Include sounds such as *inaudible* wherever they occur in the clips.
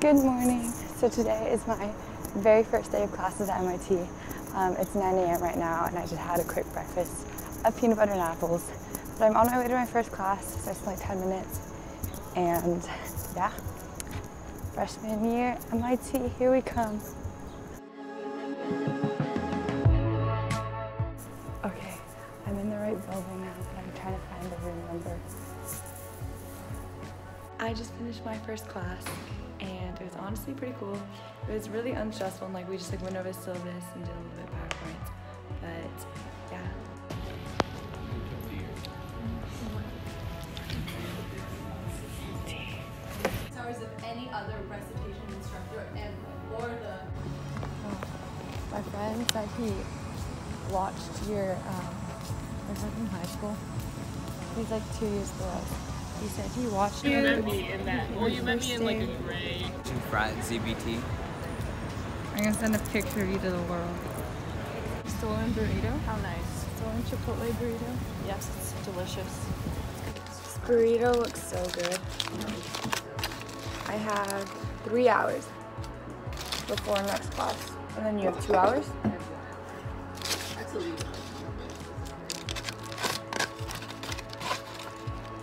Good morning. So today is my very first day of classes at MIT. Um, it's 9 a.m. right now and I just had a quick breakfast of peanut butter and apples. But I'm on my way to my first class, so it's like 10 minutes. And yeah, freshman year, MIT, here we come. I just finished my first class and it was honestly pretty cool. It was really unstressful and like we just like went over syllabus and did a little bit of PowerPoint. But yeah. hours of any other recitation instructor and or the Oh, my friend said he watched your um my friend from high school. He's like two years below. He said he watched You your met me in that. Well, you met me in like a First gray. Frat ZBT. I'm gonna send a picture of you to the world. Stolen burrito? how nice. Stolen Chipotle burrito? Yes, it's delicious. This burrito looks so good. I have three hours before next class. And then you have two hours?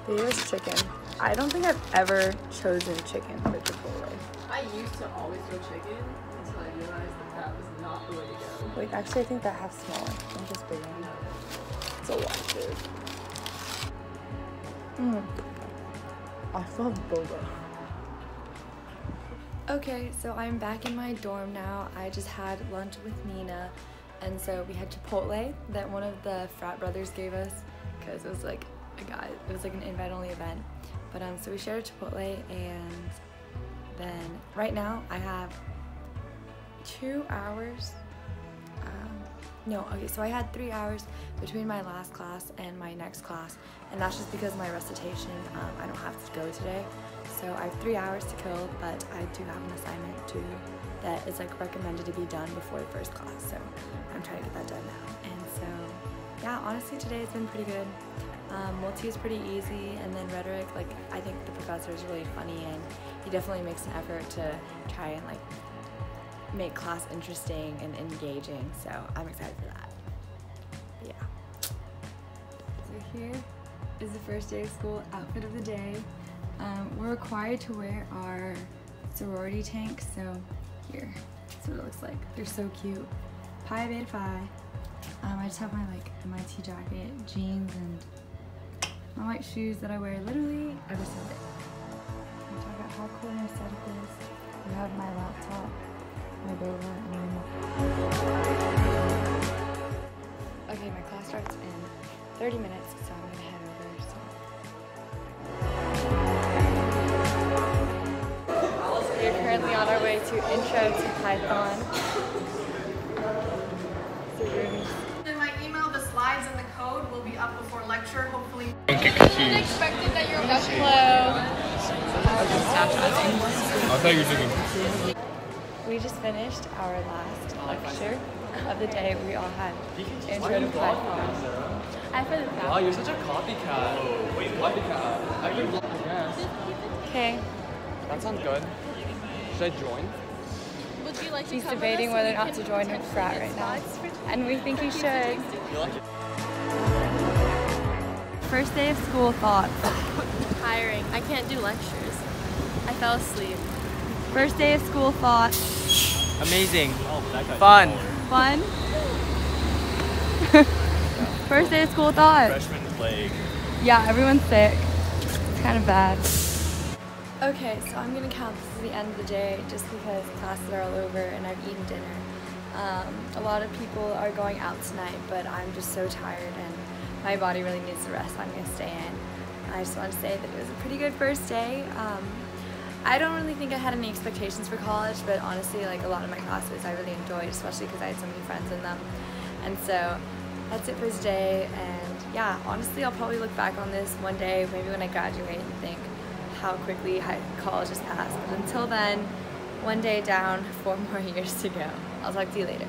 There's chicken. I don't think I've ever chosen chicken for Chipotle. I used to always go chicken until I realized that that was not the way to go. Wait, actually, I think that half's smaller. I think this bigger. It's a lot, dude. Mmm. I love boba. Okay, so I'm back in my dorm now. I just had lunch with Nina, and so we had Chipotle that one of the frat brothers gave us because it was like a guy. It was like an invite-only event. But um, so we shared a Chipotle, and then right now I have two hours um, no, okay, so I had three hours between my last class and my next class, and that's just because my recitation. Um, I don't have to go today, so I have three hours to kill, but I do have an assignment to that is like recommended to be done before the first class, so I'm trying to get that done now. And so, yeah, honestly, today has been pretty good. Um, multi is pretty easy, and then rhetoric, like I think the professor is really funny, and he definitely makes an effort to try and like make class interesting and engaging. So I'm excited for that. But yeah. So here is the first day of school outfit of the day. Um, we're required to wear our sorority tanks. So here, that's what it looks like. They're so cute. Pi Beta Phi. Um, I just have my like MIT jacket, jeans, and my white shoes that I wear literally every single day. We talk about how cool. We have my laptop my Bella and Okay, my class starts in 30 minutes, so I'm gonna head over. So. We're currently on our way to Intro to Python. Up before lecture, hopefully. expected that you're Hello. I thought you were doing. We just finished our last lecture of the day. We all had Intro to Python. I for the Wow, you're such a copycat. Wait, copycat. I can yes. Okay. That sounds good. Should I join? Would you like to He's debating whether or not to join her potentially frat right now. And we think he for should. You like it? First day of school thoughts. Tiring. I can't do lectures. I fell asleep. First day of school thoughts. Amazing. Fun. Fun. *laughs* First day of school thoughts. Freshman plague. Yeah, everyone's sick. It's kind of bad. Okay, so I'm gonna count this as the end of the day just because classes are all over and I've eaten dinner. Um, a lot of people are going out tonight, but I'm just so tired and my body really needs the rest. so I'm gonna stay in. I just want to say that it was a pretty good first day. Um, I don't really think I had any expectations for college, but honestly, like a lot of my classes I really enjoyed, especially because I had so many friends in them. And so that's it for today. And yeah, honestly, I'll probably look back on this one day, maybe when I graduate, and think how quickly college has passed. But until then, one day down, *laughs* four more years to go. I'll talk to you later.